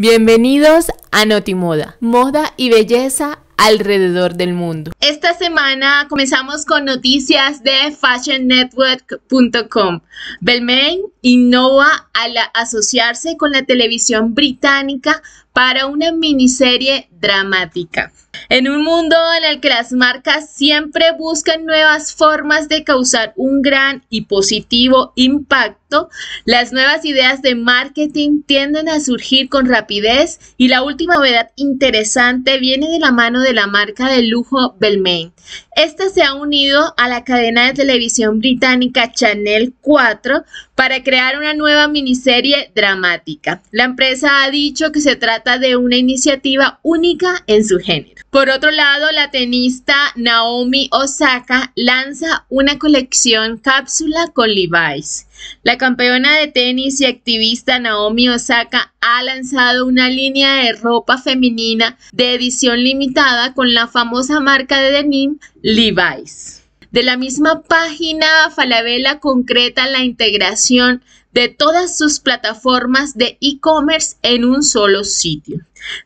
Bienvenidos a Notimoda, moda y belleza alrededor del mundo. Esta semana comenzamos con noticias de fashionnetwork.com. Belmain innova al asociarse con la televisión británica para una miniserie dramática. En un mundo en el que las marcas siempre buscan nuevas formas de causar un gran y positivo impacto, las nuevas ideas de marketing tienden a surgir con rapidez y la última novedad interesante viene de la mano de la marca de lujo Belmain. Esta se ha unido a la cadena de televisión británica Channel 4 para crear una nueva miniserie dramática. La empresa ha dicho que se trata de una iniciativa única en su género. Por otro lado, la tenista Naomi Osaka lanza una colección cápsula con Levi's. La campeona de tenis y activista Naomi Osaka ha lanzado una línea de ropa femenina de edición limitada con la famosa marca de denim Levi's. De la misma página, Falabella concreta la integración de todas sus plataformas de e-commerce en un solo sitio.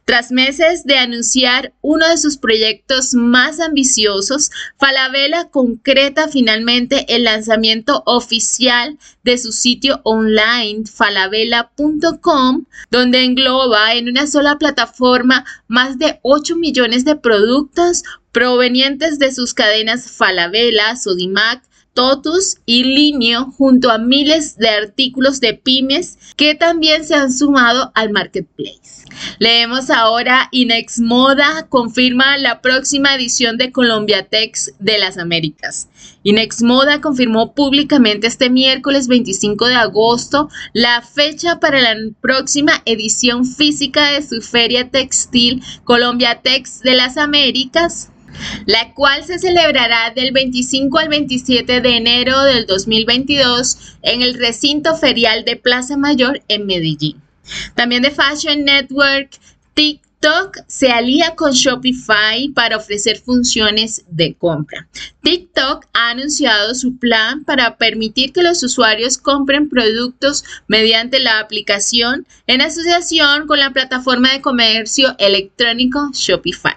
Tras meses de anunciar uno de sus proyectos más ambiciosos, Falabella concreta finalmente el lanzamiento oficial de su sitio online falabella.com, donde engloba en una sola plataforma más de 8 millones de productos provenientes de sus cadenas Falabella, Sodimac, Totus y Linio junto a miles de artículos de pymes que también se han sumado al marketplace. Leemos ahora Inex Moda confirma la próxima edición de Colombia Tex de las Américas. Inex Moda confirmó públicamente este miércoles 25 de agosto la fecha para la próxima edición física de su feria textil Colombia Tex de las Américas la cual se celebrará del 25 al 27 de enero del 2022 en el recinto ferial de Plaza Mayor en Medellín. También de Fashion Network, TikTok se alía con Shopify para ofrecer funciones de compra. TikTok ha anunciado su plan para permitir que los usuarios compren productos mediante la aplicación en asociación con la plataforma de comercio electrónico Shopify.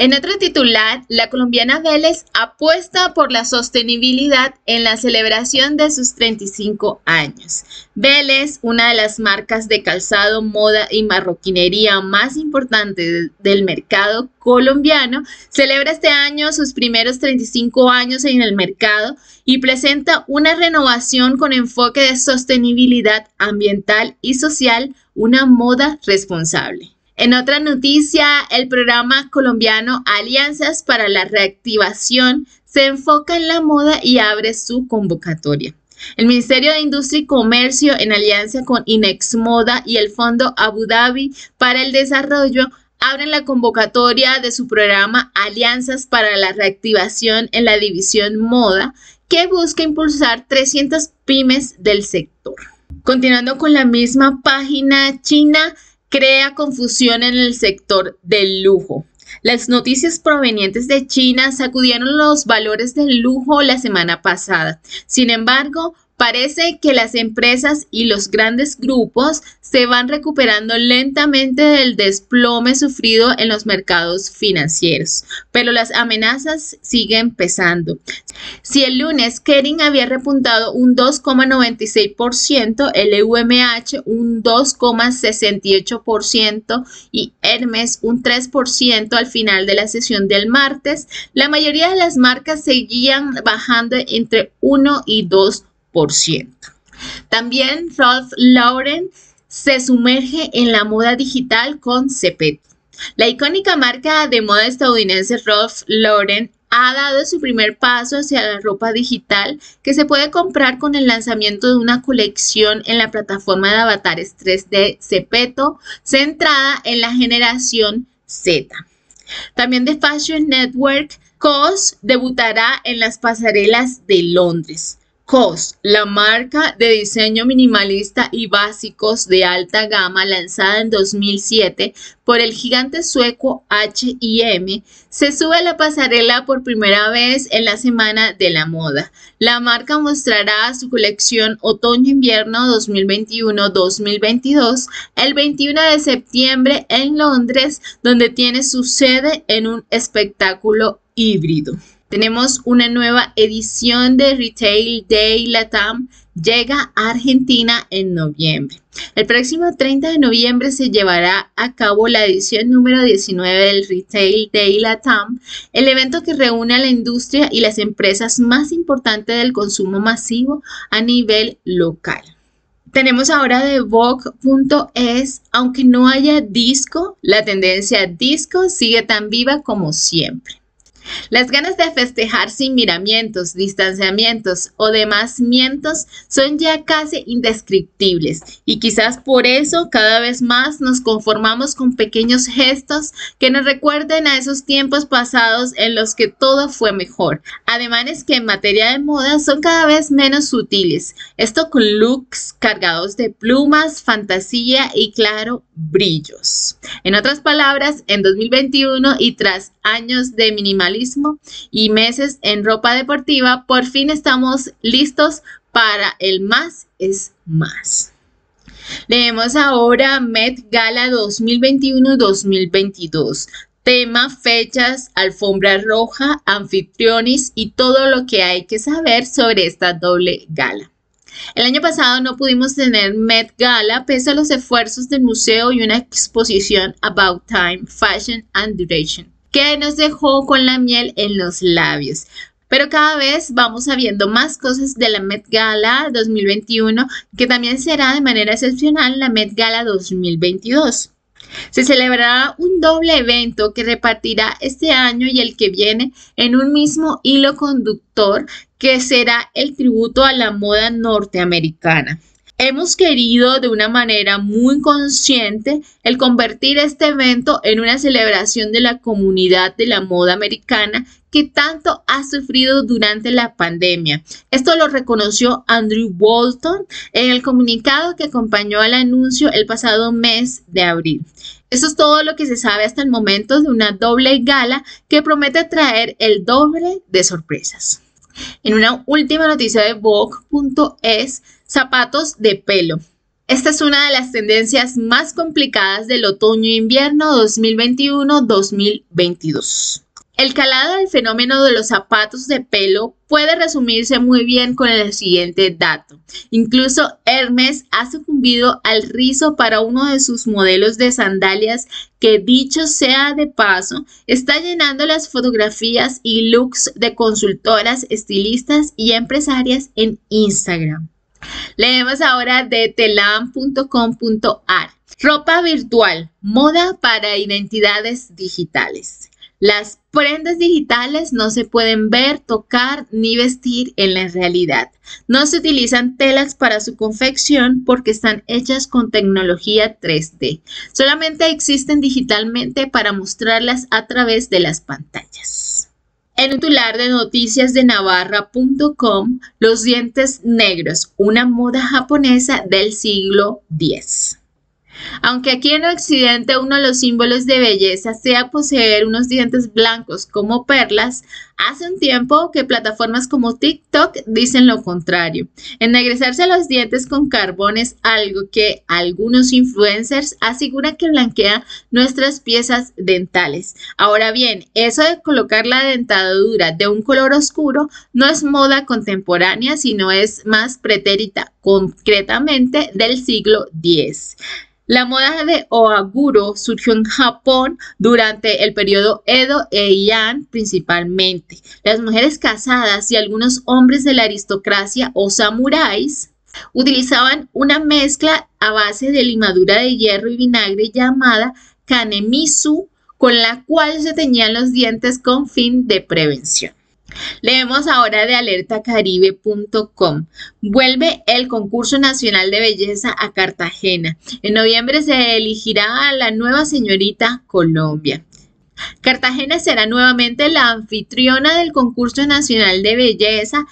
En otro titular, la colombiana Vélez apuesta por la sostenibilidad en la celebración de sus 35 años. Vélez, una de las marcas de calzado, moda y marroquinería más importantes del mercado colombiano, celebra este año sus primeros 35 años en el mercado y presenta una renovación con enfoque de sostenibilidad ambiental y social, una moda responsable. En otra noticia, el programa colombiano Alianzas para la Reactivación se enfoca en la moda y abre su convocatoria. El Ministerio de Industria y Comercio, en alianza con Inex Moda y el Fondo Abu Dhabi para el Desarrollo, abren la convocatoria de su programa Alianzas para la Reactivación en la División Moda, que busca impulsar 300 pymes del sector. Continuando con la misma página, China crea confusión en el sector del lujo. Las noticias provenientes de China sacudieron los valores del lujo la semana pasada. Sin embargo, Parece que las empresas y los grandes grupos se van recuperando lentamente del desplome sufrido en los mercados financieros, pero las amenazas siguen pesando. Si el lunes Kering había repuntado un 2,96%, el UMH un 2,68% y Hermes un 3% al final de la sesión del martes, la mayoría de las marcas seguían bajando entre 1 y 2 también Ralph Lauren se sumerge en la moda digital con Cepet. La icónica marca de moda estadounidense Ralph Lauren ha dado su primer paso hacia la ropa digital que se puede comprar con el lanzamiento de una colección en la plataforma de avatares 3D Cepeto centrada en la generación Z. También de Fashion Network, COS debutará en las pasarelas de Londres. COS, la marca de diseño minimalista y básicos de alta gama lanzada en 2007 por el gigante sueco H&M, se sube a la pasarela por primera vez en la Semana de la Moda. La marca mostrará su colección Otoño-Invierno 2021-2022 el 21 de septiembre en Londres, donde tiene su sede en un espectáculo híbrido. Tenemos una nueva edición de Retail Day Latam. Llega a Argentina en noviembre. El próximo 30 de noviembre se llevará a cabo la edición número 19 del Retail Day Latam, el evento que reúne a la industria y las empresas más importantes del consumo masivo a nivel local. Tenemos ahora de Vogue.es, aunque no haya disco, la tendencia disco sigue tan viva como siempre. Las ganas de festejar sin miramientos, distanciamientos o demás mientos son ya casi indescriptibles y quizás por eso cada vez más nos conformamos con pequeños gestos que nos recuerden a esos tiempos pasados en los que todo fue mejor. Ademanes que en materia de moda son cada vez menos sutiles. Esto con looks cargados de plumas, fantasía y claro, brillos. En otras palabras, en 2021 y tras años de minimalismo y meses en ropa deportiva, por fin estamos listos para el más es más. Leemos ahora Met Gala 2021-2022. Tema, fechas, alfombra roja, anfitriones y todo lo que hay que saber sobre esta doble gala. El año pasado no pudimos tener Met Gala pese a los esfuerzos del museo y una exposición About Time, Fashion and Duration, que nos dejó con la miel en los labios. Pero cada vez vamos sabiendo más cosas de la Met Gala 2021, que también será de manera excepcional la Met Gala 2022. Se celebrará un doble evento que repartirá este año y el que viene en un mismo hilo conductor que será el tributo a la moda norteamericana. Hemos querido de una manera muy consciente el convertir este evento en una celebración de la comunidad de la moda americana que tanto ha sufrido durante la pandemia. Esto lo reconoció Andrew Walton en el comunicado que acompañó al anuncio el pasado mes de abril. Eso es todo lo que se sabe hasta el momento de una doble gala que promete traer el doble de sorpresas. En una última noticia de Vogue.es, zapatos de pelo. Esta es una de las tendencias más complicadas del otoño-invierno 2021-2022. El calado del fenómeno de los zapatos de pelo puede resumirse muy bien con el siguiente dato. Incluso Hermes ha sucumbido al rizo para uno de sus modelos de sandalias que dicho sea de paso, está llenando las fotografías y looks de consultoras, estilistas y empresarias en Instagram. Leemos ahora de telam.com.ar. Ropa virtual, moda para identidades digitales. Las prendas digitales no se pueden ver, tocar ni vestir en la realidad. No se utilizan telas para su confección porque están hechas con tecnología 3D. Solamente existen digitalmente para mostrarlas a través de las pantallas. En un titular de noticias de navarra.com, los dientes negros, una moda japonesa del siglo X. Aunque aquí en Occidente uno de los símbolos de belleza sea poseer unos dientes blancos como perlas, hace un tiempo que plataformas como TikTok dicen lo contrario. Ennegrecerse los dientes con carbón es algo que algunos influencers aseguran que blanquea nuestras piezas dentales. Ahora bien, eso de colocar la dentadura de un color oscuro no es moda contemporánea, sino es más pretérita, concretamente del siglo X. La moda de Oaguro surgió en Japón durante el periodo Edo e Heian principalmente. Las mujeres casadas y algunos hombres de la aristocracia o samuráis utilizaban una mezcla a base de limadura de hierro y vinagre llamada kanemisu, con la cual se teñían los dientes con fin de prevención. Leemos ahora de alertacaribe.com. Vuelve el concurso nacional de belleza a Cartagena. En noviembre se elegirá a la nueva señorita Colombia. Cartagena será nuevamente la anfitriona del concurso nacional de belleza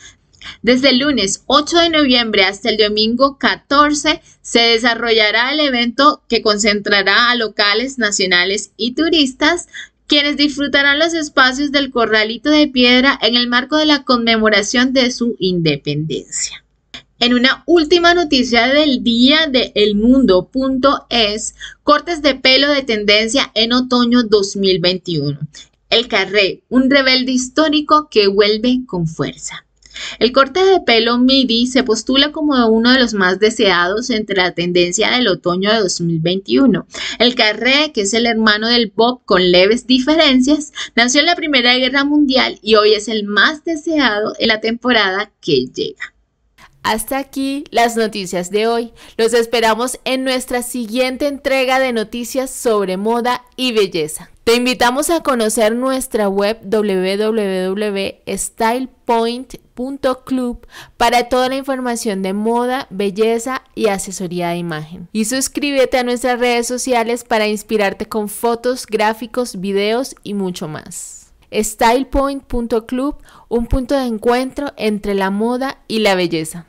Desde el lunes 8 de noviembre hasta el domingo 14 se desarrollará el evento que concentrará a locales, nacionales y turistas quienes disfrutarán los espacios del Corralito de Piedra en el marco de la conmemoración de su independencia. En una última noticia del día de elmundo.es, cortes de pelo de tendencia en otoño 2021. El carré, un rebelde histórico que vuelve con fuerza. El corte de pelo MIDI se postula como uno de los más deseados entre la tendencia del otoño de 2021. El carré, que es el hermano del bob con leves diferencias, nació en la Primera Guerra Mundial y hoy es el más deseado en la temporada que llega. Hasta aquí las noticias de hoy. Los esperamos en nuestra siguiente entrega de noticias sobre moda y belleza. Te invitamos a conocer nuestra web www.stylepoint.club para toda la información de moda, belleza y asesoría de imagen. Y suscríbete a nuestras redes sociales para inspirarte con fotos, gráficos, videos y mucho más. StylePoint.club, un punto de encuentro entre la moda y la belleza.